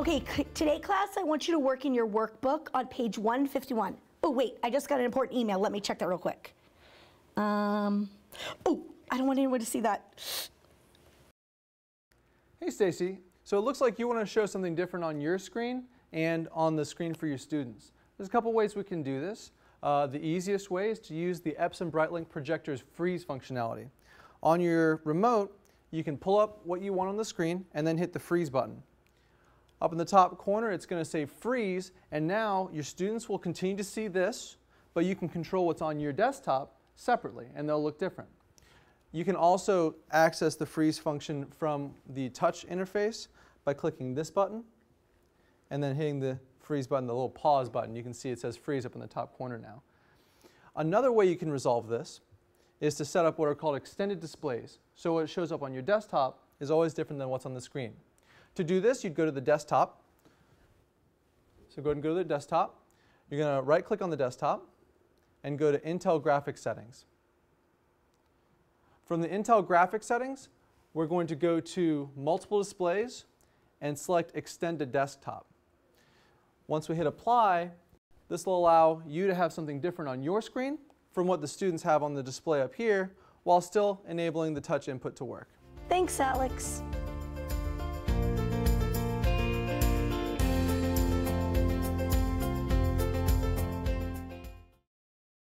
Okay, today, class, I want you to work in your workbook on page 151. Oh, wait, I just got an important email. Let me check that real quick. Um, oh, I don't want anyone to see that. Hey Stacey, so it looks like you want to show something different on your screen and on the screen for your students. There's a couple ways we can do this. Uh, the easiest way is to use the Epson Brightlink projector's freeze functionality. On your remote, you can pull up what you want on the screen and then hit the freeze button. Up in the top corner, it's going to say freeze, and now your students will continue to see this, but you can control what's on your desktop separately, and they'll look different. You can also access the freeze function from the touch interface by clicking this button and then hitting the freeze button, the little pause button. You can see it says freeze up in the top corner now. Another way you can resolve this is to set up what are called extended displays. So what shows up on your desktop is always different than what's on the screen. To do this, you'd go to the desktop. So go ahead and go to the desktop. You're going to right click on the desktop and go to Intel Graphics Settings. From the Intel graphics settings, we're going to go to multiple displays and select extend to desktop. Once we hit apply, this will allow you to have something different on your screen from what the students have on the display up here while still enabling the touch input to work. Thanks, Alex.